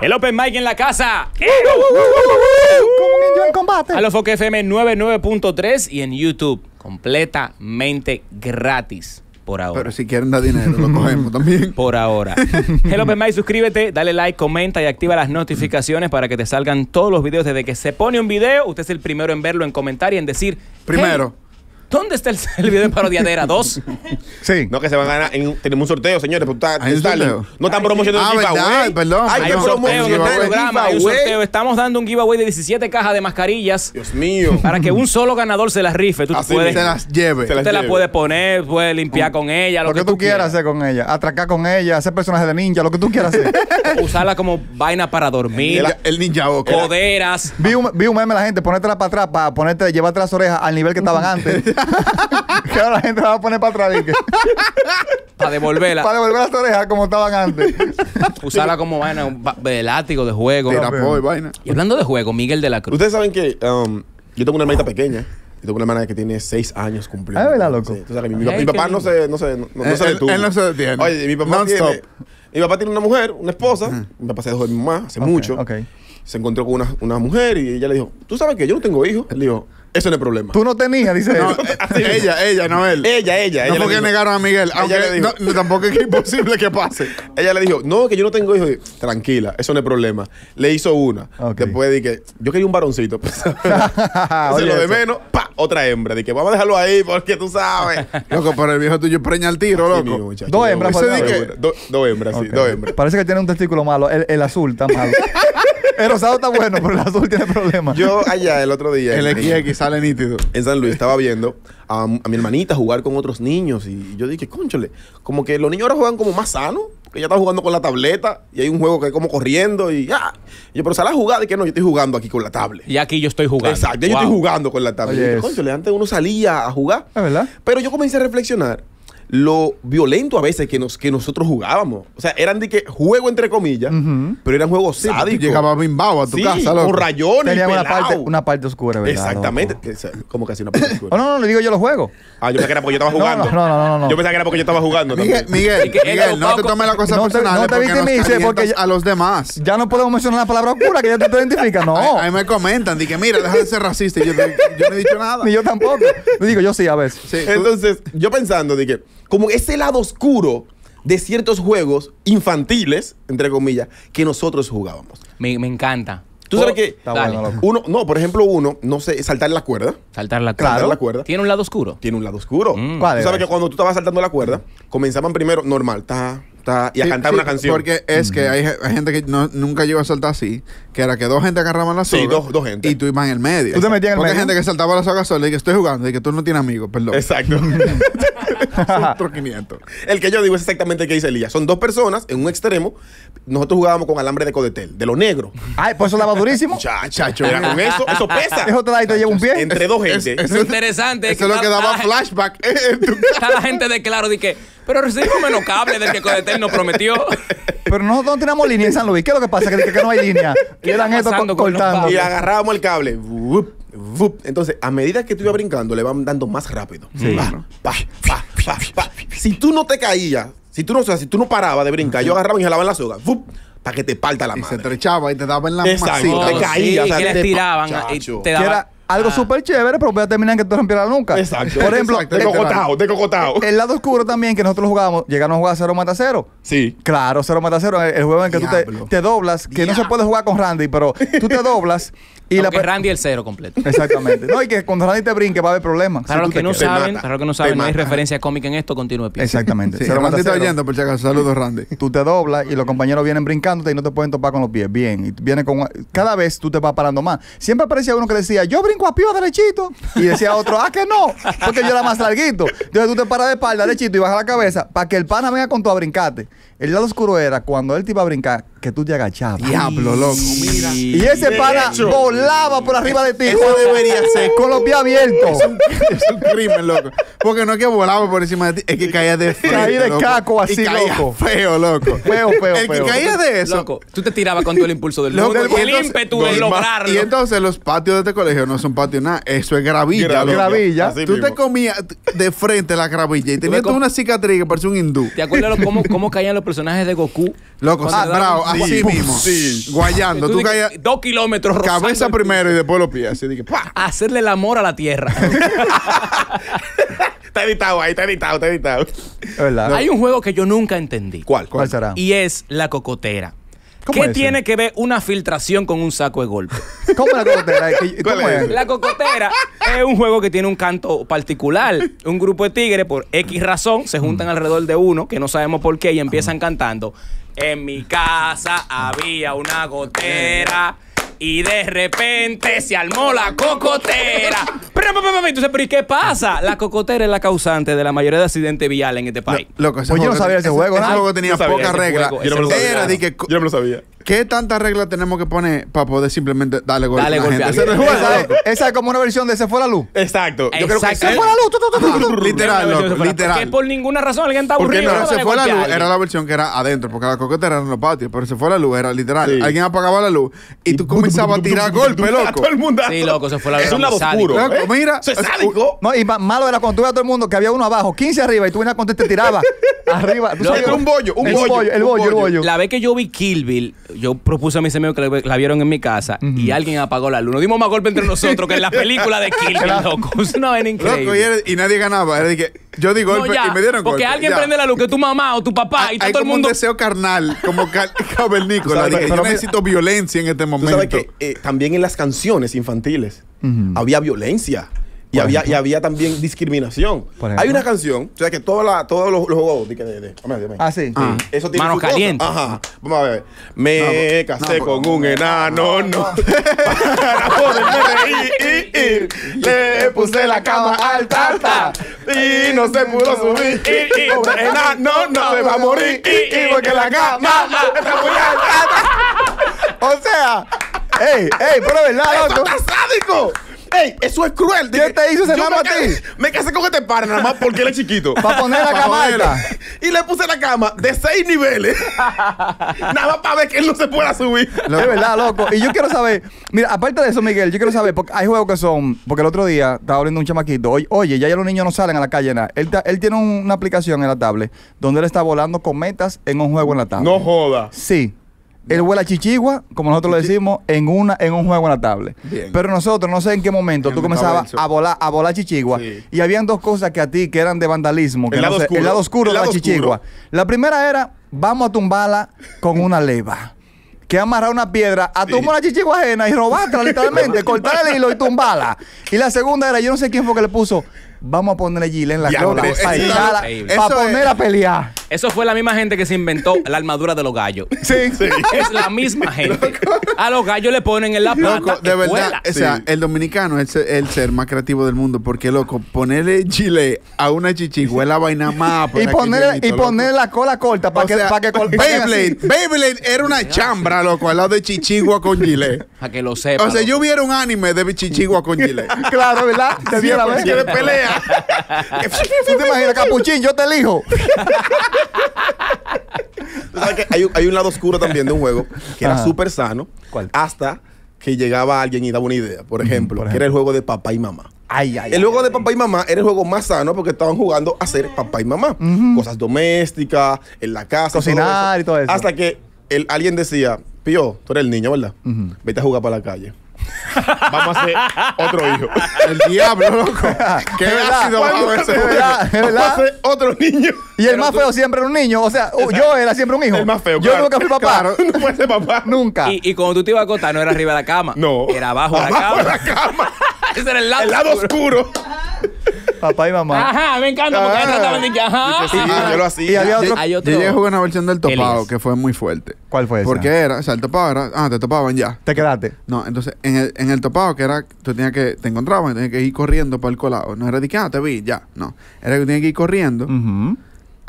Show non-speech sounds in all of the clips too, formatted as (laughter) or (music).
El Open Mic en la casa. Como un indio en combate. A los Foque FM 99.3 y en YouTube. Completamente gratis. Por ahora. Pero si quieren dar dinero, lo cogemos también. (laughs) Por ahora. (laughs) Hello Open Mic, suscríbete, dale like, comenta y activa las notificaciones para que te salgan todos los videos. Desde que se pone un video, usted es el primero en verlo, en comentar y en decir. Primero. "Hey, ¿Dónde está el, (laughs) el video de parodiadera 2? Sí. No, que se van a ganar. En, tenemos un sorteo, señores. pues, está- Hay un está- sorteo. No están promocionando Ah, el verdad, giveaway. perdón, Hay perdón. que Hay un sorteo en este promocionar el programa, hay un sorteo. Estamos dando un giveaway de 17 cajas de mascarillas Dios mío. para que un solo ganador se las rife. Tú, Así puedes, Se las lleve. Tú las te la lleve. puedes poner, puedes limpiar con ella, Lo que tú quieras hacer con ella. Atracar con ella, hacer personaje de ninja, lo que tú quieras hacer. (laughs) Usarla como vaina para dormir, El, el ninja coderas. vi, un, vi un meme la gente, ponértela para atrás, para ponerte, llevarte las orejas al nivel que estaban antes. (laughs) (laughs) que ahora la gente la va a poner para atrás. (laughs) Para devolverla. para devolver las orejas como estaban antes. (laughs) Usarla como vaina, un de látigo de juego. Y vaina. Y hablando de juego, Miguel de la Cruz. Ustedes saben que um, yo tengo una hermanita pequeña. Yo tengo una hermana que tiene seis años cumpliendo. Ah, ¿es verdad, loco? Sí, tú sabes que mi, mi Ay, mi qué papá no se, no se, no, no Él- se él- detuvo. él no se detiene. Oye, mi papá Non-stop. tiene... Mi papá tiene una mujer, una esposa. Mi papá se dejó de mi mamá hace mucho. ok. Se encontró con una, una mujer y ella le dijo, ¿tú sabes que yo no tengo hijos? Él dijo, eso no es problema. Tú no tenías, dice No, él. eh, ella, ella, no él. Ella, ella. no ella porque negaron a Miguel. Aunque le dijo- no, tampoco es que imposible que pase. Ella le dijo, no, que yo no tengo hijos. Tranquila, eso no es problema. Le hizo una. Ok. Después de que yo quería un varoncito. (laughs) Oye, (laughs) lo de menos. Pa, otra hembra. Que vamos a dejarlo ahí porque tú sabes. (laughs) Loco, pero el viejo tuyo preña al tiro, loco. muchacho. Dos hembras, Dos hembras, sí, dos hembras. Parece que tiene un testículo malo. El, el azul está malo. El rosado está bueno, pero el azul (laughs) tiene problemas. Yo allá el otro día El XX sale nítido. en San Luis estaba viendo a, a mi hermanita jugar con otros niños y yo dije, conchole, como que los niños ahora juegan como más sano, que ella está jugando con la tableta y hay un juego que es como corriendo y ya. Y yo, pero sale a jugar, de que no, yo estoy jugando aquí con la tablet. Y aquí yo estoy jugando. Exacto, yo Wow. estoy jugando con la tablet. Oye, Y yo, antes uno salía a jugar. ¿Es verdad? Pero yo comencé a reflexionar lo violento a veces que, nos, que nosotros jugábamos. O sea, eran de que juego entre comillas, pero eran juegos Sí, sádicos. llegaba bimbao a tu Sí, casa, loco. con rayones Tenía una parte, una parte oscura, ¿verdad? Exactamente. sea, Como que así una parte oscura. (laughs) Oh, no, no, le digo yo los juegos. Ah, yo pensaba que era porque yo estaba (laughs) No, jugando. no, no, no, no. Yo pensaba que era porque yo estaba jugando. Miguel, también. Miguel, (laughs) Miguel, no te tomes la cosa No personal no te victimices, porque a los demás. Ya no podemos mencionar la palabra oscura que ya tú te identificas. No. Ahí, me comentan, di que mira, deja de ser racista. Y yo, no he dicho nada. Ni yo tampoco. Digo yo sí a veces. Entonces, yo pensando que, como ese lado oscuro de ciertos juegos infantiles, entre comillas, que nosotros jugábamos. Me, me encanta. Tú sabes Oh, que Está dale. bueno, loco. uno, no, por ejemplo, uno, no sé, saltar la cuerda. Saltar la Saltar cuerda. la cuerda. Tiene un lado oscuro. Tiene un lado oscuro. Mm. ¿Cuál Tú es? sabes que cuando tú estabas saltando la cuerda, comenzaban primero normal, ta, y a Sí, cantar sí, una canción. Porque es que hay, hay gente que no- nunca llegó a saltar así, que era que dos gente agarraban la Sí, soga. dos- dos gente. Y tú ibas en el medio. Tú te metías en el Porque hay medio. gente que saltaba la soga sola y que estoy jugando y que tú no tienes amigos, perdón. Exacto. Son otros 500. El que yo digo es exactamente el que dice Elías. Son dos personas en un extremo. Nosotros jugábamos con alambre de codetel, de lo negro. Ay, pues eso daba durísimo. Muchacho, era con eso, eso pesa. Eso te da y te lleva un pie. Entre dos gente. Es- Lo interesante Eso es lo que daba flashback (laughs) Está la gente de claro de que, pero recibimos menos cable del que Codetel nos prometió. Pero nosotros no tenemos línea en San Luis. ¿Qué es lo que pasa? Que, que no hay línea. ¿Qué Quedan está estos pasando co- cortando. y agarrábamos el cable. Vup, vup. Entonces, a medida que tú ibas brincando, le van dando más rápido. Pa, pa, pa, pa, pa. Si tú no te caías, si tú no, o sea, si tú no parabas de brincar, yo agarraba y jalaba en la soga. Para que te parta la Y se madre. estrechaba y te daba en la Exacto. masita. te Oh, caía, sí, o sea, que te- tiraban y te era algo Ah. súper chévere, pero puede terminar en que tú rompieras la nuca. Exacto. Por ejemplo. De cocotao, de cocotao. el lado oscuro también que nosotros jugábamos, llegaron a jugar cero mata cero. Sí. Claro, cero mata cero, el el juego en el que tú te, te doblas, que no se puede jugar con Randy, pero tú te (laughs) doblas y la Aunque pe- Randy el cero completo. Exactamente. No, y que cuando Randy te brinque va a haber problemas. Para Si los que no saben, para los que no saben, no hay referencia cómica en esto, continúe pie. Exactamente. Sí, Randy está oyendo, por si acaso. Saludos, Randy. Tú te doblas y los compañeros vienen brincándote y no te pueden topar con los pies. Bien. Y viene con. Cada vez tú te vas parando más. Siempre aparecía uno que decía, yo brinco a pío derechito. Y decía otro, ah, que no. Porque yo era más larguito. Entonces tú te paras de espalda derechito y bajas la cabeza para que el pana venga con tu a brincarte. El lado oscuro era cuando él te iba a brincar, que tú te agachabas. Diablo, loco. Mira. Y ese pana volaba por arriba de ti. Eso debería ser. Con los pies abiertos. es un crimen, loco. Porque no es que volaba por encima de ti, es que caía de frente. Caí de loco. caco así, y caía loco. Feo, loco. Feo, feo, El feo. que caía de eso. Loco, tú te tirabas con todo el impulso del loco, y el entonces- ímpetu de lograrlo. Y entonces los patios de este colegio no son patios nada, eso es gravilla. Gravilla. loco. Gravilla. Así Tú te comías de frente la gravilla y tenías tú una cicatriz que parecía un hindú. ¿Te acuerdas cómo, cómo caían los personajes de Goku? Loco, ah, bravo. así mismo. sí. Guayando. Tú Tú dices, caías dos kilómetros cabeza primero y después los pies. Así de que, ¡pa! hacerle el amor a la tierra. (laughs) Está editado ahí, está editado, está editado. Es verdad. Hay un juego que yo nunca entendí. ¿Cuál? ¿Cuál será? Y es la cocotera. ¿Cómo ¿Qué es tiene que ver una filtración con un saco de golpe? (laughs) ¿Cómo la cocotera? ¿Qué- ¿Cuál ¿Cómo es? es? La cocotera es un juego que tiene un canto particular. Un grupo de tigres, por X razón, se juntan alrededor de uno, que no sabemos por qué, y empiezan cantando. En mi casa había una gotera. Y de repente se armó la cocotera. Pero, pero, pero, Entonces, ¿pero y qué pasa? La cocotera es la causante de la mayoría de accidentes viales en este país. Loco, ese Pues yo no sabía ese juego, Ese ¿no? juego tenía No pocas ese reglas. juego, Yo no me lo ese sabía. Era de que, Yo no me lo sabía. ¿Qué tantas reglas tenemos que poner para poder simplemente darle golpe Dale a la golpe gente? a alguien. Esa, es- esa es como una versión de Se fue la luz. Exacto. Yo creo que Exacto. ¡Se fue la luz! tu, tu, tu, tu, tu, tu. Literal, loco. Porque por ninguna razón alguien está Porque aburrido. no, no se fue la luz, era la versión que era adentro, porque la coquetera era en los patios, pero se fue la luz, era literal. Sí. Alguien apagaba la luz y tú comenzabas a tirar (laughs) golpes, A loco. todo el mundo. Sí, loco, se fue la Es luz un lado sádico. oscuro. Loco, ¿eh? mira, Eso es es- sádico. No, y ma- malo era cuando tú veías a todo el mundo que había uno abajo, 15 arriba, y tú venías con te tiraba (laughs) arriba. ¿Tú Loco, sabes? un bollo, un el bollo, el un bollo, el bollo. bollo. La vez que yo vi Kill Bill, yo propuse a mis amigos que la, la vieron en mi casa y alguien apagó la luz. Nos dimos más golpe entre nosotros que en la (laughs) película de Kill Bill, loco. Es una vaina Loco, y, increíble. era- y nadie ganaba. Era de que yo di No, golpe ya, y me dieron porque golpe. alguien ya. prende la luz, que tu mamá o tu papá, Hay, y está hay todo el como mundo. un deseo carnal, como cal- (laughs) cavernícola. Sabes, de que pero yo mira- necesito violencia en este Tú momento. sabes que eh, también en las canciones infantiles había violencia. Y había, y había también discriminación. Hay una canción, o sea que toda la, todos los, los juegos de, de, de- dame. Ah, sí. Ah. Eso tiene Mano su cosa. caliente. Ajá. Vamos a ver. Me No, casé no, con no, un enano, no. (laughs) Para poderme reír. y- y- Le puse la cama al tata. Y no se pudo subir. Y, y, pobre enano no se va a morir. Porque la cama está muy alta. O sea, ey, ey, pero es verdad, ¡Eso loco. está sádico! ¡Ey! Eso es cruel. ¿Quién Dije, te hizo ese yo me a ti? Me casé con este pana nada más porque él es chiquito. Para poner la cama alta. (laughs) Y le puse la cama de seis niveles. (laughs) nada más para ver que él no se pueda subir. Es verdad, loco. Y yo quiero saber, mira, aparte de eso, Miguel, yo quiero saber, porque hay juegos que son, porque el otro día estaba abriendo un chamaquito, oye, ya, ya los niños no salen a la calle nada. Él, él tiene un- una aplicación en la tablet donde él está volando cometas en un juego en la tablet. No joda. Sí. Él vuela chichigua, como nosotros le decimos, en una en un juego en la tablet. Bien. Pero nosotros, no sé en qué momento, En tú el comenzabas a volar, a volar chichigua. Sí. Y habían dos cosas que a ti que eran de vandalismo. Que El no lado sé- oscuro. el lado oscuro El de la lado chichigua. oscuro. La primera era, vamos a tumbarla con una leva. Que amarrar una piedra, a tumbar una chichigua ajena y robártela literalmente, (laughs) cortar el hilo y tumbarla. Y la segunda era, yo no sé quién fue que le puso, vamos a ponerle gile en la eso para poner a pelear. Eso fue la misma gente que se inventó la armadura de los gallos. (laughs) Sí. Es la misma (laughs) gente. A los gallos le ponen en la pata. Loco, de verdad, o sea, Sí. el dominicano es el, ser más creativo del mundo porque, loco, ponerle chile a una chichigua es la vaina más... Y ápera que poner, yo he visto, y loco. poner la cola corta para que, sea, para que Beyblade, (laughs) Beyblade era una chambra, loco, al lado de Chichigua con gilet. Para que lo sepa. O sea, yo viera un anime de Chichigua con gilet. Claro, ¿verdad? Te dio la vez. Que de pelea. ¿Tú te imaginas, Capuchín? Yo te elijo. Tú sabes que hay, un- hay un lado oscuro también de un juego que era súper sano. ¿Cuál? Hasta que llegaba alguien y daba una idea. Por ejemplo, por que era el juego de papá y mamá. Ay, ay, El juego de papá y mamá era el juego más sano porque estaban jugando a ser papá y mamá. Cosas domésticas, en la casa. Cocinar y todo eso. Hasta que el- alguien decía, Pío, tú eres el niño, ¿verdad? Vete a jugar para la calle. Vamos a hacer otro hijo. El diablo, loco. Qué ácido ¿Cuándo bajo ese se- Es juego. verdad, Vamos a hacer otro niño. Y el más feo siempre era un niño. O sea, yo era siempre un hijo. El más feo. Yo claro. nunca fui papá. Claro, no puede ser papá. Nunca. Y, y cuando tú te ibas a acostar, no era arriba de la cama. No. Era abajo de la Abajo cama. de la cama. (laughs) Ese era el lado, El lado oscuro. Papá y mamá. Ajá, me encanta porque Ah. trataban de que, ajá. Sí, yo lo hacía. Y había otro. Hay Yo otro. llegué a jugar una versión del topado que fue muy fuerte. ¿Cuál fue esa? Porque era, o sea, el topado era, ah, te topaban ya. Te quedaste. No, entonces en en el topado que era, tú tenías que, te encontraban, tenías que ir corriendo para el colado. No era de ah, te vi, ya. No. Era que tenías que ir corriendo.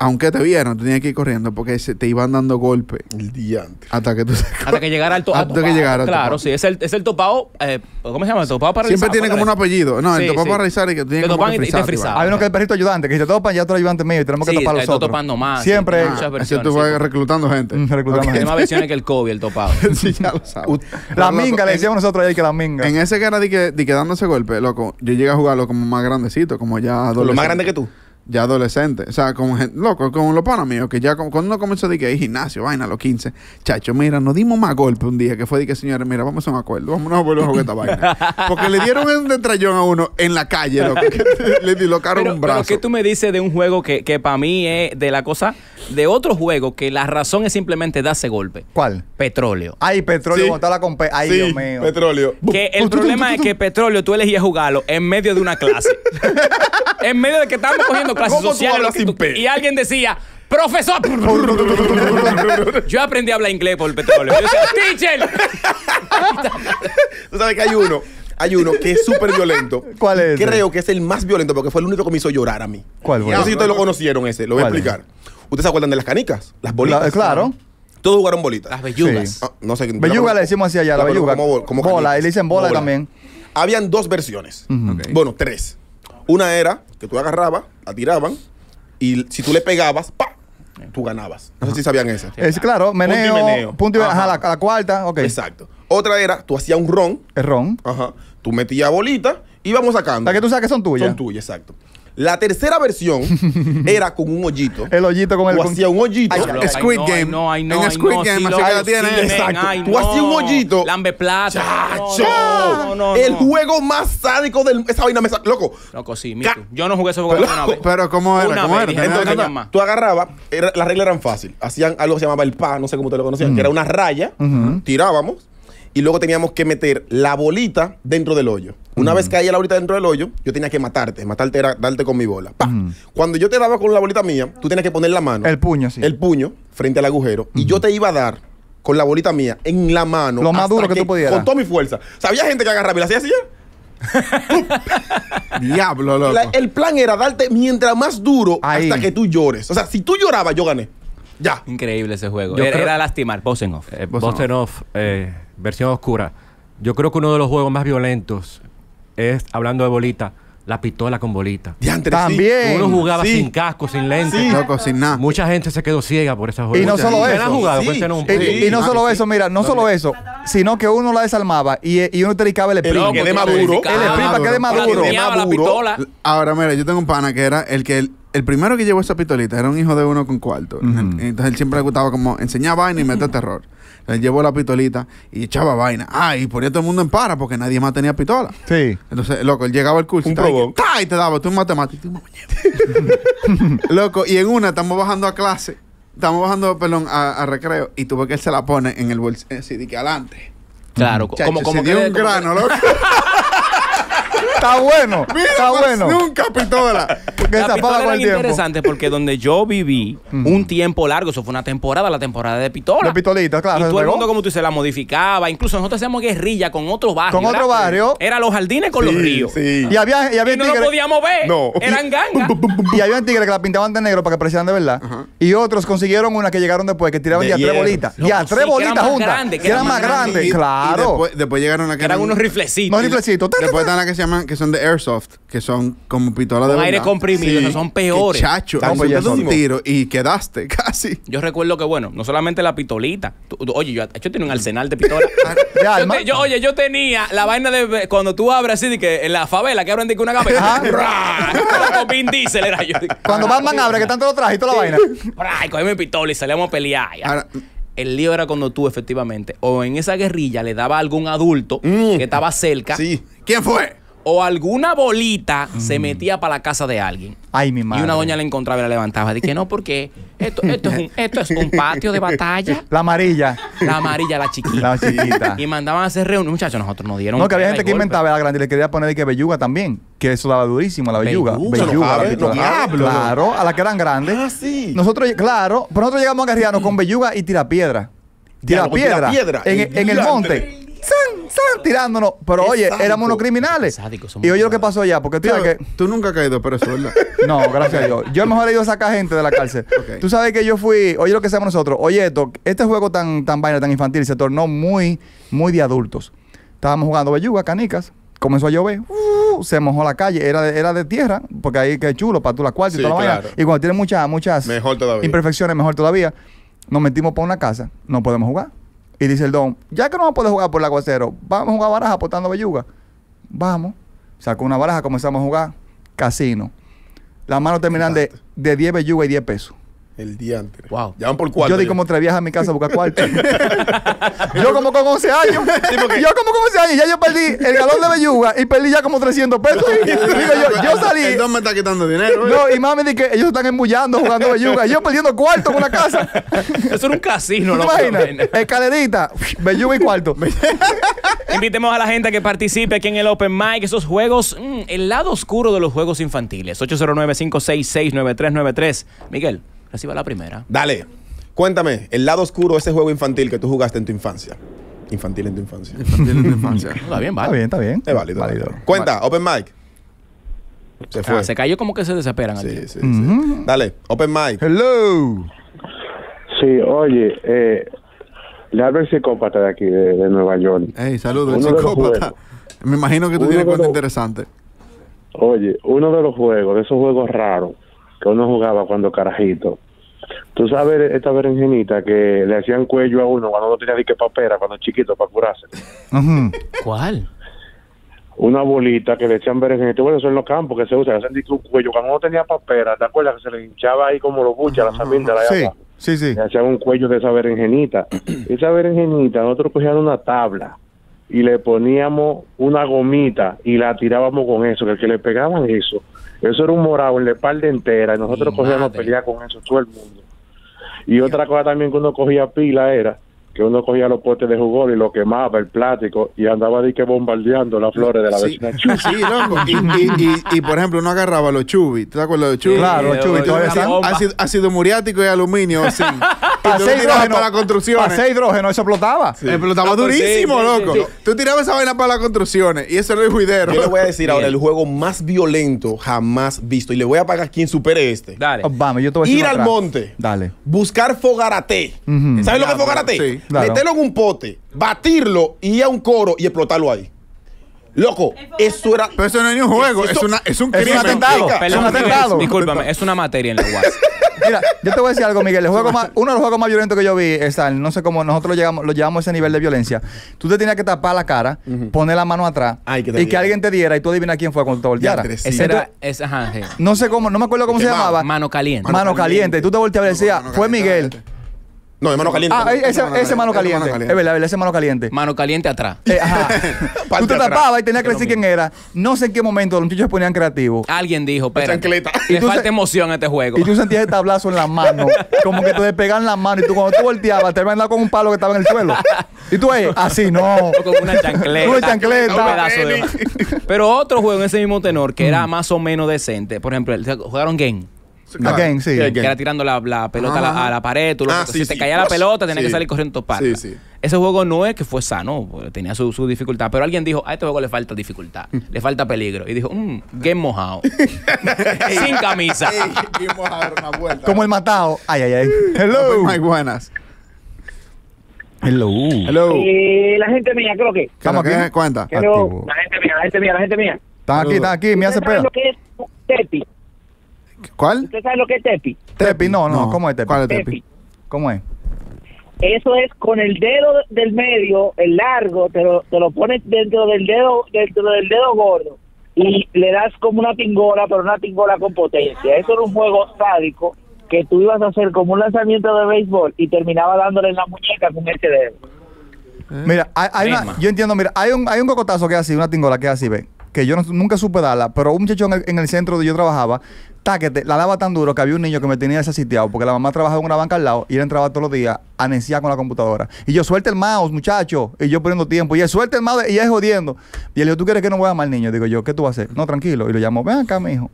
Aunque te vieran, tú tenías que ir corriendo porque se te iban dando golpes El diante. hasta que tú se- Hasta que llegara al to- Hasta que llegara al Claro, topado. sí. Es el, es el topado. eh, ¿Cómo se llama? El topado para Siempre tiene como un apellido. No, el topado sí. para rizar y que tú tienes como topan que y te frisar. Hay uno que es el perrito ayudante, que si te topan, ya tú eres ayudante mío y tenemos que Sí, topar los otros. topando más. Siempre. muchas así versiones, tú vas reclutando gente. Mm, reclutando Tiene gente. más versiones que el COVID, el topado. (laughs) sí, ya lo sabes. La minga, le decíamos nosotros ahí que la minga. En ese que era de que, que dándose golpe, loco, yo llegué a jugarlo como más grandecito, como ya Lo más grande que tú. Ya adolescente. O sea, como gen- loco, como los panas míos, que ya como- cuando uno comenzó de que hay gimnasio, vaina, a los 15, chacho, mira, nos dimos más golpe un día, que fue de que, señores, mira, vamos a un acuerdo, vamos a volver a jugar esta vaina. (laughs) Porque le dieron un detrayón a uno en la calle, loco, que (laughs) le dislocaron Pero, un pero brazo. ¿qué tú me dices de un juego que, que para mí es de la cosa de otro juego que la razón es simplemente darse golpe? ¿Cuál? Petróleo. Ay, petróleo, Sí. como está la compe. Ay, Sí, Dios mío. petróleo. Que el problema es que petróleo tú elegías jugarlo en medio de una clase. (laughs) en medio de que estábamos cogiendo clases ¿Cómo tú sociales. hablas sin tú- P? y alguien decía, profesor. Yo aprendí a hablar inglés por el petróleo. Yo decía, teacher. Tú sabes que hay uno, hay uno que es súper violento. ¿Cuál es ese? Creo que es el más violento porque fue el único que me hizo llorar a mí. ¿Cuál fue? No sé si ustedes lo conocieron ese, lo voy a explicar. ¿Ustedes se acuerdan de las canicas? Las bolitas. La- claro. Todos jugaron bolitas. Las bellugas. Sí. Ah, no sé. Belluga le decimos así allá, la Claro, belluga. como como bola, canicas. y le dicen bola, también. Habían dos versiones. Bueno, tres. Una era que tú agarrabas, la tiraban, y si tú le pegabas, ¡pa! Tú ganabas. No sé si sabían esa. Es claro, meneo, meneo. punto y Ajá. ajá, la, la cuarta, ok. Exacto. Otra era, tú hacías un ron, Es ron. ajá, tú metías bolita y íbamos sacando. La que tú sabes que son tuyas. Son tuyas, exacto. La tercera versión (laughs) era con un hoyito. El hoyito con el. Tú con- hacías un hoyito. Ay, Ay, Squid no, Game. ay, no, ay, no, En ay, Squid no, Game, sí, así lo- que la sí, Exacto. ay, Tú hacías un hoyito. Lambe plata. ¡Chacho! No, no, el no. juego más sádico del. Esa vaina me. sa- Loco. Loco, sí, me Ca- too. Yo no jugué ese juego una vez. Pero, ¿cómo era? Una ¿Cómo vez, era? dije, no, no, más. Tú agarrabas, era- las reglas eran fáciles. Hacían algo que se llamaba el pa, no sé cómo ustedes lo conocían, que era una raya, tirábamos y luego teníamos que meter la bolita dentro del hoyo. Una vez caía la bolita dentro del hoyo, yo tenía que matarte. Matarte era darte con mi bola. Cuando yo te daba con la bolita mía, tú tenías que poner la mano. El puño, sí. El puño frente al agujero. Y yo te iba a dar con la bolita mía en la mano. Lo más duro que tú pudieras. Con toda mi fuerza. Había gente que agarraba y la hacía así. (laughs) Diablo, loco. La- el plan era darte mientras más duro Ahí. hasta que tú llores. O sea, si tú llorabas, yo gané. Ya. Increíble ese juego. Yo Era, creo- era lastimar. Bosen off. Eh, no. Off, eh, versión oscura. Yo creo que uno de los juegos más violentos es, hablando de bolita, la pistola con bolita. Diantre. También. Uno jugaba sí. sin casco, sin lente. Sí. Loco, sin nada. Mucha gente se quedó ciega por esa juego. Y no solo eso. Y, no solo sí. eso, mira, no solo eso, sino que uno la desarmaba y, y uno te dedicaba el El sprint. que tú maduro. El El sprint para que quede La maduro. Ahora, mira, yo tengo un pana que era el que el, primero que llevó esa pistolita era un hijo de uno con cuarto. Entonces él siempre le gustaba como enseñar vaina y meter terror. Él llevó la pistolita y echaba vaina. Ah, y ponía todo el mundo en para porque nadie más tenía pistola. Sí. Entonces, loco, él llegaba al curso Un y, ¡ta! y te daba tú en matemáticas. (laughs) loco, y en una estamos bajando a clase. Estamos bajando, perdón, a, a recreo. Y tú ves que él se la pone en el bolsillo, así de que adelante. Claro, Chacho, como, como se que dio un como que- grano, loco. (laughs) Está bueno. Está bueno. Nunca pistola. Porque se La apaga pistola con era el tiempo. interesante porque donde yo viví un tiempo largo, eso fue una temporada, la temporada de pistola. De pistolita, claro, Y se todo el mundo, como tú dices, la modificaba. Incluso nosotros hacíamos guerrilla con otro barrio. Con otro barrio. Era los jardines con los ríos. Sí. Y había, y había Y no lo podíamos ver. No. Eran gangas. Y había tigres que la pintaban de negro para que parecieran de verdad. Y otros consiguieron una que llegaron después que tiraban De ya tres bolitas. Ya, tres bolitas juntas. grandes, que eran más grandes, claro. después, llegaron a que Eran unos riflecitos. No riflecitos. Después están las que se llaman, que son de Airsoft, que son como pistolas de Con aire verdad. comprimido, esos son peores. Que chacho, No, pues ya un tiro y quedaste (laughs) casi. Yo recuerdo que, bueno, no solamente la pistolita. Tú- tú- oye, yo, yo tenía un arsenal de pistolas. (laughs) Yo te- yo- oye, yo tenía la vaina de cuando tú abres así de que en la favela que abren de que una. ¡Ra! Con Vin Diesel era yo. Cuando Batman abre, que tanto lo traje y toda la vaina. Y cogí mi pistola y salíamos a pelear. ya. Ahora, el lío era cuando tú, efectivamente, o en esa guerrilla le daba a algún adulto Mm. que estaba cerca, Sí. ¿quién fue? O alguna bolita se metía para la casa de alguien. Ay, mi madre. Y una doña la encontraba y la levantaba. Dije, no, porque esto, esto, es un, (laughs) esto es un patio de batalla. La amarilla. La amarilla, la chiquita. La chiquita. Y mandaban a hacer reuniones. Muchachos, nosotros nos dieron. No, que había gente que golpe. inventaba la grande y le quería poner de que belluga también. Que eso daba durísimo, la belluga. Belluga, la pistola. cabe. Claro, a las que eran grandes. Ah, sí. Nosotros, claro, pero nosotros llegamos a guerrearnos con belluga y tirapiedra. Diablo, Tirapiedra. tirapiedra. En, en el monte. ¡San! Tirándonos. Pero oye, sádico. éramos unos criminales. Qué sádicos somos Y oye lo que pasó allá, porque tú sabes que. tú nunca has caído, pero eso, ¿verdad? (laughs) No, gracias a Dios. Yo mejor he ido a sacar gente de la cárcel. (laughs) Tú sabes que yo fui, oye lo que hacemos nosotros. Oye, esto, este juego tan, tan vaina, tan infantil, se tornó muy, muy de adultos. Estábamos jugando belluga, canicas. Comenzó a llover. uh, se mojó la calle. Era de, era de tierra, porque ahí que chulo para tú la cuarta Sí, y toda la vaina. Y cuando tiene muchas, muchas Mejor todavía. imperfecciones, mejor todavía. Nos metimos para una casa. No podemos jugar. Y dice el don, ya que no vamos a poder jugar por el aguacero, vamos a jugar baraja aportando belluga. Vamos. Sacó una baraja, comenzamos a jugar. Casino. las manos terminan de, de 10 bellugas y 10 pesos. El diantre. Wow. Ya van por cuatro. yo di como tres viajes a mi casa a buscar cuarto. (laughs) yo como con 11 años. (laughs) yo como con 11 años. Ya yo perdí el galón de belluga y perdí ya como 300 pesos. (laughs) Digo yo, yo salí. El don me está quitando dinero. ¿eh? No, y mami dice que ellos están embullando jugando belluga. Yo perdiendo cuarto con la casa. Eso era un casino, ¿Tú ¿no? te imaginas? Escalerita, belluga y cuarto. Invitemos a la gente a que participe aquí en el Open Mic. Esos juegos, mm, el lado oscuro de los juegos infantiles. 809-566-9393. Miguel, reciba la primera. Dale. Cuéntame, el lado oscuro de ese juego infantil que tú jugaste en tu infancia. Infantil en tu infancia. Tiene una infancia. (laughs) Está bien, Está vale. bien, está bien. Es válido. Cuenta, Open Mic. Se fue. Ah, se cayó como que se desesperan aquí. Sí, sí, sí. Ujú. Dale, Open Mic. Hello. Sí, oye, eh, le hablo el psicópata de aquí, de, de Nueva York. Ey, saludos, los psicópata. Me imagino que tú Uno tienes cosas los- interesantes. Oye, uno de los juegos, de esos juegos raros que uno jugaba cuando carajito. Tú sabes esta berenjenita que le hacían cuello a uno cuando no tenía ni que papera, cuando chiquito, para curarse. ¿Cuál? Una bolita que le echan berenjenita. Bueno, eso en los campos que se usa, hacen dique un cuello. Cuando no tenía papera, ¿te acuerdas que se le hinchaba ahí como los buchas, la samita de Sí, allá abajo? sí, sí. le hacían un cuello de esa berenjenita. (clears throat) esa berenjenita, nosotros cogíamos una tabla y le poníamos una gomita y la tirábamos con eso, que el que le pegaban eso, eso era un morado en la espalda entera y nosotros Mi cogíamos madre. pelear con eso todo el mundo. Y otra cosa también que uno cogía pila era que uno cogía los potes de jugor y lo quemaba, el plástico, y andaba de que bombardeando las flores de la Sí, vecina. (laughs) sí, loco. Y, y, y, y, por ejemplo, uno agarraba los chubis. ¿Tú te acuerdas de los chubis? Claro, Sí, los chubis, todavía. Ácido, ácido muriático y aluminio, sí. (laughs) Pasé hidrógeno. para las construcciones. Pasé hidrógeno, eso explotaba. Pero estaba Ah, pues sí, durísimo, sí, loco. sí, sí. Tú tirabas esa vaina para las construcciones y eso era el juidero. Yo le voy a decir ahora el juego más violento jamás visto. Y le voy a pagar quien supere este. Dale. Oh, Vamos, yo te voy a decir Ir al atrás. monte. Dale. Buscar fogarate. ¿Sabes lo que es fogarate? sí. Claro. Meterlo en un pote, batirlo y ir a un coro y explotarlo ahí. Loco, eso era. Pero eso no es ni un juego, es, una, es un es un crimen. atentado. Es un atentado. discúlpame, es una materia en la UAS. (laughs) Mira, yo te voy a decir algo, Miguel. El juego (laughs) más, uno de los juegos más violentos que yo vi es tal, no sé cómo nosotros lo llegamos, lo llevamos a ese nivel de violencia. Tú te tenías que tapar la cara, poner la mano atrás Ay, que y que alguien te diera y tú adivinas quién fue cuando te sí. Ese era, es, ajá, sí. no sé cómo, no me acuerdo cómo se llamaba. Mano caliente. Mano caliente. Y tú te volteabas y decías, fue caliente, Miguel. No, de mano caliente. Ah, ese, mano ese caliente, ese mano mano caliente. Es verdad, es verdad, ese mano caliente. Mano caliente atrás. Eh, ajá. (laughs) Tú te atrás. tapabas y tenías que decir quién era. No sé en qué momento los muchachos se ponían creativos. Alguien dijo, chancleta. le falta emoción a este juego. Y tú sentías el tablazo en la mano, (laughs) como que te despegaban la mano y tú cuando tú volteabas te mandabas con un palo que estaba en el suelo. Y tú ahí, así no. O con una chancleta. Una chancleta. Un pedazo de- Pero otro juego en ese mismo tenor que era más o menos decente. Por ejemplo, jugaron game. Again, sí. ¿Qué, Que era tirando la, la pelota a la, a la pared. Tú lo- Ah, si sí, te sí. caía la pelota, tenías sí. que salir corriendo. Sí, sí. Ese juego no es que fue sano, tenía su, su dificultad. Pero alguien dijo, a este juego le falta dificultad, le falta peligro. Y dijo, mmm, game mojado. (laughs) Sin camisa. Ey, a dar una vuelta. Como el matado. Ay, ay, ay. Hello. Muy buenas. Hello. Hello. Eh, la gente mía, creo que. Estamos ¿Qué- aquí. qué Cuenta. Activo. la gente mía, la gente mía, la gente mía. Están aquí, están aquí. ¿Usted sabe pedo. lo que es Tepi? ¿Cuál? ¿Usted sabe lo que es Tepi? Tepi, no, no. ¿Cómo es Tepi? ¿Cuál es Tepi. Tepi? ¿Cómo es? Eso es con el dedo del medio, el largo, te lo, te lo pones dentro del dedo, dentro del dedo gordo y le das como una tingola, pero una tingola con potencia. Eso era un juego sádico que tú ibas a hacer como un lanzamiento de béisbol y terminaba dándole en la muñeca con ese dedo. Mira, hay, hay una, yo entiendo, mira, hay un, hay un cocotazo que es así, una tingola que es así, ve, que yo no- nunca supe darla, pero un muchacho en el, en el centro donde yo trabajaba, táquete, la daba tan duro que había un niño que me tenía desasitiado porque la mamá trabajaba en una banca al lado y él entraba todos los días a neciar con la computadora. Y yo, suelta el mouse, muchacho, y yo poniendo tiempo, y él, suelta el mouse, y él jodiendo. Y él dijo, ¿tú quieres que no voy a amar al niño? Digo yo, ¿qué tú vas a hacer? No, tranquilo. Y lo llamó, ven acá, mijo.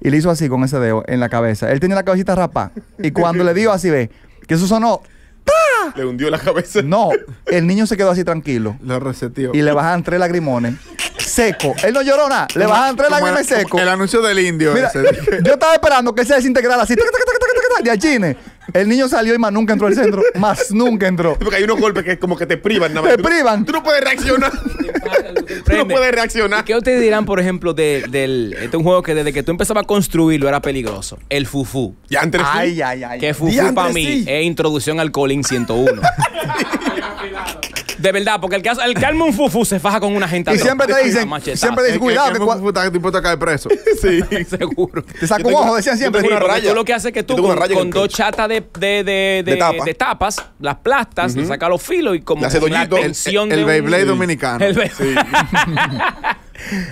Y le hizo así con ese dedo en la cabeza. Él tenía la cabecita rapada. Y cuando le dio así, ve, que eso sonó, Le hundió la cabeza. no, el niño se quedó así tranquilo Lo reseteó. y le bajan tres lagrimones seco. Él no lloró nada, le bajan tres lagrimones el- seco. El anuncio del indio Mira, ese. (laughs) yo estaba esperando que él se desintegrara así, de achine. El niño salió y más nunca entró al centro. Más nunca entró. (laughs) Porque hay unos golpes que como que te privan. nada más. Te privan. Tú no puedes reaccionar. (laughs) Tú no puedes reaccionar. ¿Qué ustedes dirán, por ejemplo, de- del. Este es un juego que desde que tú empezabas a construirlo era peligroso. El Fufu. Ya entre sí. Ay, ay, ay. Que Fufu para mí sí. es introducción al Colin 101. (laughs) De verdad, porque el que, el que arma un Fufu se faja con una gente. Y siempre te dicen, siempre te dicen, cuidado, que cua- está dispuesto a caer preso. (laughs) Sí. (laughs) Seguro. te saca Yo un ojo, decían siempre. una raya. tú lo que haces es que tú con, el dos chatas de, de, de, de- De tapa. de tapas, las plastas, le sacas los filos y como la. El- tensión El de un- Beyblade dominicano. El (laughs)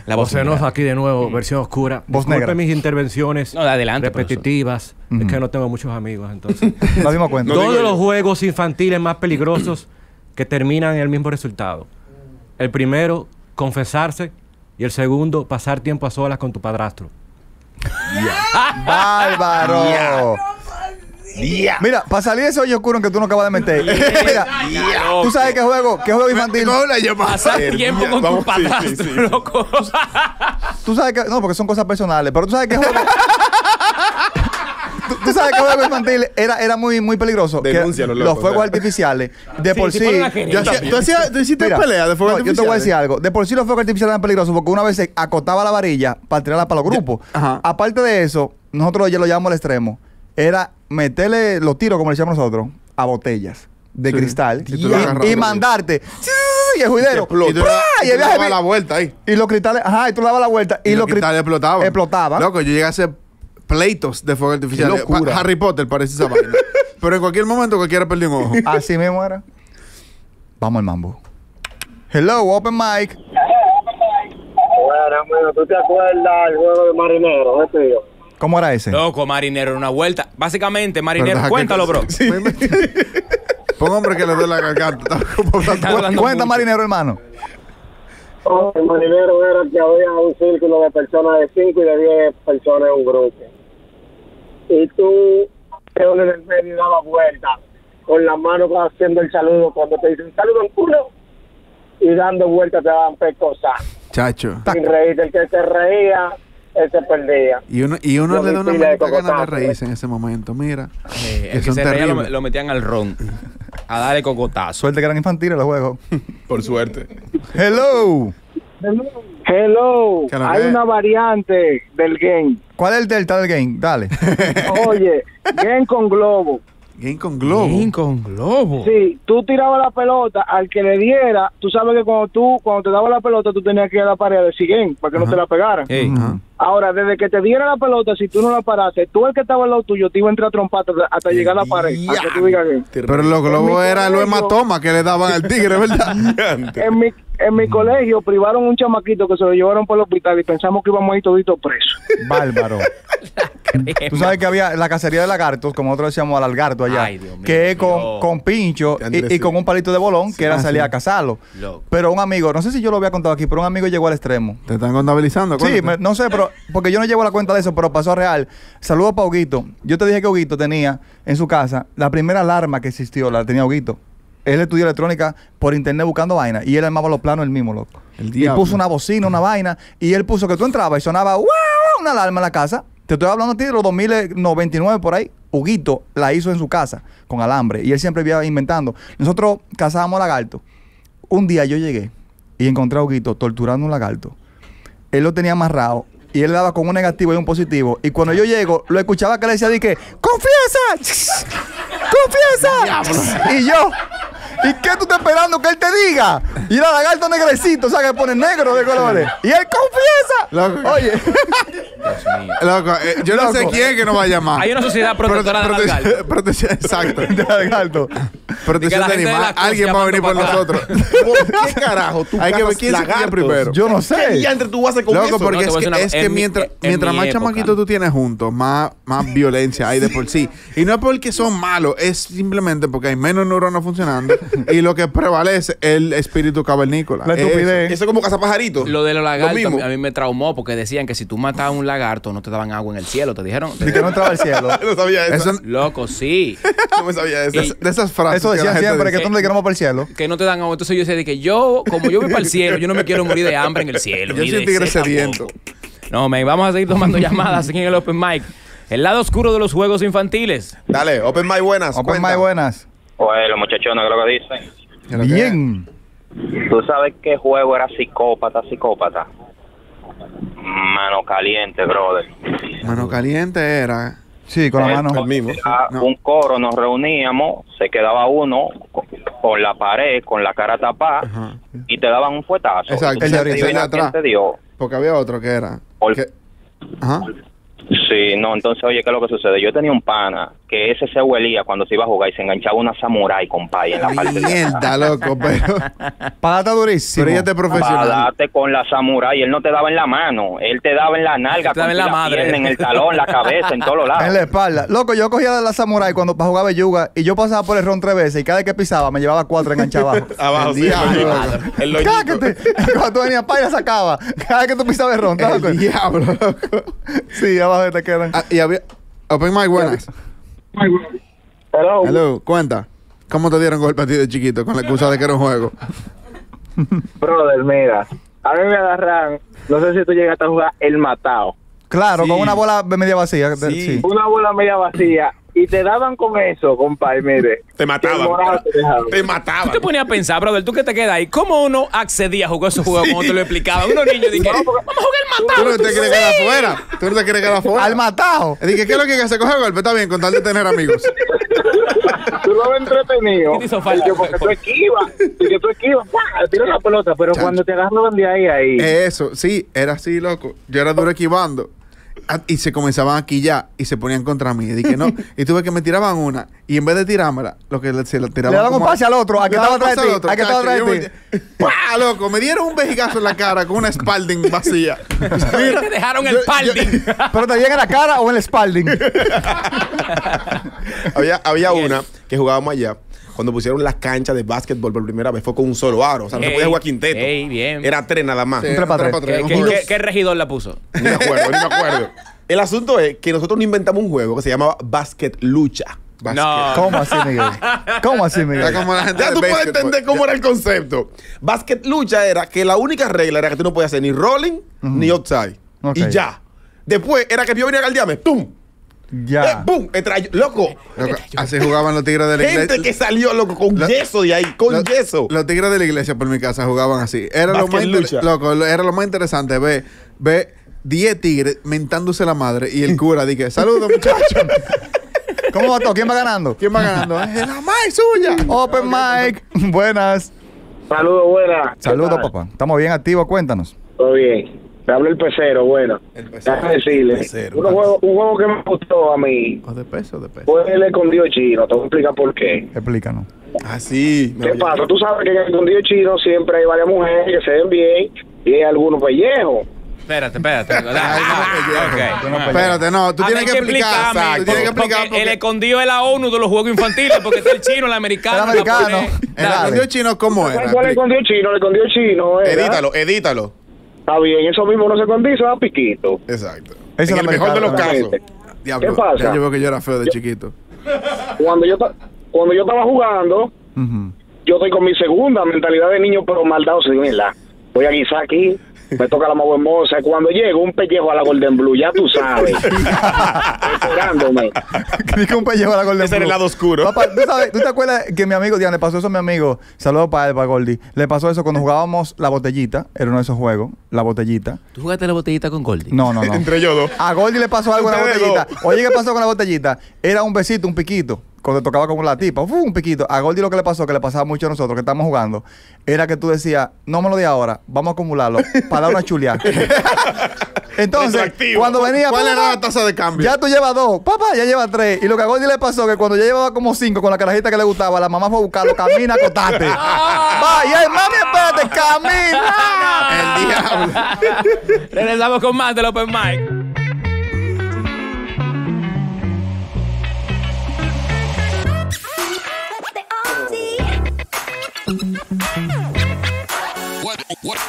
La voz Vocenos aquí de nuevo, versión oscura. Voz Disculpe negra. mis intervenciones No, adelante, repetitivas. Es que no tengo muchos amigos, entonces. (laughs) Nos dimos cuenta. Todos yo. los juegos infantiles más peligrosos que terminan en el mismo resultado. El primero, confesarse. Y el segundo, pasar tiempo a solas con tu padrastro. Bárbaro. Mira, para salir de ese hoyo oscuro en que tú no acabas de meter. (laughs) Mira, tú sabes qué juego, qué juego infantil. ¿Cómo la? Pasar tiempo con vamos, tu sí, sí, padrastro, sí. loco. (laughs) Tú sabes que. No, porque son cosas personales. Pero tú sabes que juego. (laughs) tú, tú sabes que juego infantil era, era muy, muy peligroso. Que Denúncialo, loco, los fuegos o sea. artificiales, de por sí. Yo hacía- también. ¿Tú, hacías- tú hiciste Mira, pelea de fuego no, yo te voy a decir artificiales? algo. De por sí los fuegos artificiales eran peligrosos porque una vez se acotaba la varilla para tirarla para los grupos. Ajá. Aparte de eso, nosotros ya lo llamamos al extremo. Era meterle los tiros, como le decíamos nosotros, a botellas de Sí. cristal Y mandarte. Y el juidero. Y la vuelta ahí. y los cristales, ajá, y tú dabas la vuelta. Y, Y los cristales explotaban. Explotaban. Loco, yo llegué a hacer pleitos de fuego artificial. Locura. Pa- Harry Potter parece esa vaina. (laughs) Pero en cualquier momento cualquiera perdió un ojo. Así mismo era. Vamos al mambo. Hello, open mic. Bueno, bueno, ¿tú te acuerdas del juego de marinero, este tío? ¿Cómo era ese? Loco, marinero, una vuelta. Básicamente, marinero, cuéntalo, bro. (laughs) Sí. (laughs) Pon hombre que le dé la garganta. Cuenta, mucho. marinero, hermano. Oh, el marinero era que había un círculo de personas de 5 y de 10 personas en un grupo. Y tú te unes en el medio y dabas vuelta con las manos haciendo el saludo cuando te dicen saludo en culo y dando vueltas te daban pescosas. Chacho. Sin reírte, el que se reía, él se perdía. Y uno, y uno le da una maldita gana de reírse en ese momento. Mira. Eh, que el que son se reía lo, lo metían al ron. A darle cocotazo. Suerte que eran infantiles los juegos. (laughs) Por suerte. Hello. Hello, ¿Qué lo hay una variante del game. ¿Cuál es el delta del game? Dale. (laughs) Oye, game con globo. Game con globo. con globo. Sí, tú tirabas la pelota al que le diera. Tú sabes que cuando tú cuando te daba la pelota, tú tenías que ir a la pared de decir game para que no te la pegaran. Ahora, desde que te diera la pelota, si tú no la paraste, tú el que estaba al lado tuyo te iba a entrar a trompar hasta, hasta llegar a la pared. A que tú digas game. Pero los globos era los colegio- hematomas que le daban al tigre, ¿verdad? (laughs) En mi, en mi colegio privaron un chamaquito que se lo llevaron por el hospital y pensamos que íbamos a ir toditos presos. (laughs) Bárbaro. Tú sabes que había la cacería de lagartos, como nosotros decíamos al algarto allá, Ay, Dios mío, que es con, con pincho y, y sí. con un palito de bolón, que era Ah, salir sí. a cazarlo. Loco. Pero un amigo, no sé si yo lo había contado aquí, pero un amigo llegó al extremo. Te están contabilizando. Sí, me- no sé, pero porque yo no llevo la cuenta de eso, pero pasó a real. Saludos para Huguito. Yo te dije que Huguito tenía en su casa la primera alarma que existió, la tenía Huguito. Él estudió electrónica por internet buscando vaina y él armaba los planos él mismo, loco. El y puso una bocina, una vaina, y él puso que tú entrabas y sonaba ¡wow! una alarma en la casa. Te estoy hablando a ti de los 2099 por ahí. Huguito la hizo en su casa con alambre y él siempre iba inventando. Nosotros cazábamos lagarto. Un día yo llegué y encontré a Huguito torturando un lagarto. Él lo tenía amarrado y él daba con un negativo y un positivo. Y cuando yo llego, lo escuchaba que le decía, di que, ¡confiesa! (laughs) ¡Confiesa! y yo, ¿y qué tú estás esperando que él te diga? Y era lagarto negrecito, o sea, que pone negro de colores. Y él confiesa. Loco. Oye, Dios mío. Loco, eh, yo no sé quién que nos va a llamar. Hay una sociedad protectora de Prote- lagarto. (laughs) Protección, exacto. (laughs) de lagarto. Protección la de gente de animal. la cruz Alguien va a venir por llamando nosotros. (laughs) ¿Por qué carajo tú Hay que ver quién se cría primero. Yo no ¿Qué sé. diantre tú vas a hacer con Loco, eso? porque te es voy a que, decir una- es que en mi- mientras, en mientras mi más época. chamaquitos tú tienes juntos, más, más violencia hay de por sí. Y no es porque son malos, es simplemente porque hay menos neuronas funcionando y lo que prevalece es el espíritu cavernícola. La Eso. estupidez. Eso es como cazapajaritos. Lo de los lagartos a mí me traumó porque decían que si tú matabas a un lagarto no te daban agua en el cielo. ¿Te dijeron? Y que no entraba al cielo. (laughs) no sabía eso. Eso- Loco, sí. (laughs) no me sabía eso. de, de esas frases. Eso decían gente siempre, dice. que tú no le queremos para el cielo. Que no te dan agua. Entonces yo decía de que yo, como yo voy para el cielo, yo no me quiero morir de hambre en el cielo. Yo soy tigre sed sediento. No, me vamos a seguir tomando llamadas aquí en el Open Mic. El lado oscuro de los juegos infantiles. Dale, Open My buenas. Open. My buenas. Bueno, muchachones, ¿qué es lo que dicen? Creo que- Bien. ¿Tú sabes qué juego era psicópata, psicópata? Mano caliente, brother. Mano caliente era. Sí, con la mano. El mismo. Era No. Un coro, nos reuníamos, se quedaba uno con, la pared, con la cara tapada, Ajá. y te daban un fuetazo. Exacto, el de el atrás. te dio. Porque había otro que era. Ol- que- Ajá. Sí, no, entonces, oye, ¿qué es lo que sucede? Yo tenía un pana que ese se huelía cuando se iba a jugar y se enganchaba una samurai, compadre, en la parte de Mierda, loco, pero. (laughs) Pagata durísimo. Pero ella te Para profesional. darte con la samurai, él no te daba en la mano, él te daba en la nalga, Te daba en la madre. pierna, en el talón, la cabeza, en todos los (laughs) En la lados. espalda. Loco, yo cogía la samurai cuando para jugar belluga y yo pasaba por el ron tres veces y cada vez que pisaba me llevaba cuatro enganchados abajo. (laughs) Abajo, El sí, diablo, el. ¡Cáquete! Cuando tú venías para la sacaba. Cada vez que tú pisabas el ron, ¿te das El diablo, loco. Sí, abajo te quedan. Ah, y había. Open Mic, buenas. Hello. Hello, cuenta. ¿Cómo te dieron golpe a ti de chiquito con la excusa de que era un juego? Brother, mira, a mí me agarran, no sé si tú llegaste a jugar el matado. Claro, Sí. con una bola media vacía. Sí. Sí. Una bola media vacía y te daban con eso, compadre, mire. Te mataban. te. Te Tú mataban. te ponías a pensar, brother, tú que te quedas ahí, ¿cómo uno accedía a jugar esos juegos como te lo explicaban? Unos niños dijeron, vamos a jugar el Tú matado. no te quieres quedar afuera. Tú no te quieres quedar afuera. Al matado. Dije, ¿qué es lo que hay que hacer? Coger golpe, está bien, con tal de tener amigos. Tú lo ves entretenido. ¿Qué te hizo falta? Porque tú esquivas, y que tú esquivas, ¡pah! tiras la pelota, pero Chacho. cuando te agarran de ahí, ahí. Eso, sí, era así, loco. Yo era duro esquivando. Y se comenzaban a quillar y se ponían contra mí. Y dije, no. (laughs) Y tuve que me tiraban una. Y en vez de tirármela, lo que se la tiraban. Le daban un pase al otro, a que estaba atrás de ti, a que estaba atrás de me- ¡Pah, loco! Me dieron un vejigazo en la cara con una Spalding (laughs) vacía. Mira, Te dejaron el yo- yo- palding. (laughs) Pero te llega en la cara o en el spalding. había había una que jugábamos allá. Cuando pusieron las canchas de básquetbol por primera vez fue con un solo aro. O sea, no se podía jugar quinteto. ey, bien. Era tres nada más. Sí, Un tres para tres tres. para ¿Qué, un qué- juego. qué- qué regidor la puso? Ni me acuerdo, ni me acuerdo. (laughs) El asunto es que nosotros no inventamos un juego que se llamaba Basket Lucha. No. ¿Cómo así, Miguel? ¿Cómo así, Era Miguel? como la gente Ya tú puedes entender cómo era el concepto. Basket lucha era que la única regla era que tú no podías hacer ni rolling ni outside. Y ya. Después era que yo venía a galdearme, ¡pum! Eh, Ya. Entra yo- loco. Loco, así jugaban los tigres de la iglesia. Gente que salió, loco, con Lo- yeso de ahí, con Lo- yeso. Los tigres de la iglesia por mi casa jugaban así. Era lo, más lucha. loco, lo- era lo más interesante. Ve, ve 10 tigres mentándose la madre y el cura dije, saludos (laughs) muchachos. ¿Cómo va todo? ¿Quién va ganando? ¿Quién va ganando? (laughs) "Eh, la más suya. Open mic. Buenas. Saludos, buena. Saludos, papá. Estamos bien activos, cuéntanos. Todo bien. Te habla el pecero, bueno. El pecero. Déjame decirle. Pecero. Un juego, un juego que me gustó a mí O de peso, de peso. fue el escondido chino. Te voy a explicar por qué. Explícanos. Ah, sí. me ¿Qué pasa? Tú sabes que en el escondido chino siempre hay varias mujeres que se ven bien y hay algunos pellejos. Espérate, espérate. (laughs) Espérate, no, tú tienes que explicar. Tú tienes que porque explicar El porque escondido es la ONU de los juegos infantiles, porque está el chino, el americano. El americano. el escondido chino, ¿cómo era? ¿Cuál es el escondido chino? El escondido chino. era. Edítalo, edítalo. Está bien, eso mismo no se condice a piquito. Exacto. Ese en es el mejor de los casos. Diablo, ¿Qué pasa? ya yo veo que yo era feo de chiquito. Cuando yo, cuando yo estaba jugando, Ujú. yo estoy con mi segunda mentalidad de niño, pero maldado sin la Voy a guisar aquí, me toca la más hermosa. Cuando llego, un pellejo a la Golden Blue, ya tú sabes. Esperándome. (laughs) Que un pellejo a la Golden Ese era el Blue. lado oscuro. Papá, ¿tú, sabes, ¿tú te acuerdas que mi amigo, Diana, le pasó eso a mi amigo? Saludos para él, para Goldie. Le pasó eso cuando jugábamos la botellita. Era uno de esos juegos, la botellita. ¿Tú jugaste la botellita con Goldie? No, no, no. (laughs) Entre ellos dos. A Goldie le pasó algo con la botellita. Oye, ¿qué pasó con la botellita? Era un besito, un piquito. Cuando tocaba como la tipa, un piquito. A Goldie lo que le pasó, que le pasaba mucho a nosotros que estamos jugando, era que tú decías, no me lo di ahora, vamos a acumularlo para dar una (laughs) chuleada. Entonces, cuando venía. ¿Cuál era la tasa de cambio? Ya tú llevas dos, papá, ya lleva tres. Y lo que a Goldie le pasó, que cuando ya llevaba como cinco con la carajita que le gustaba, la mamá fue a buscarlo, camina, acotate. Va, y él, mami, espérate, camina. El diablo. (laughs) Regresamos con más del Open Mic.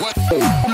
What?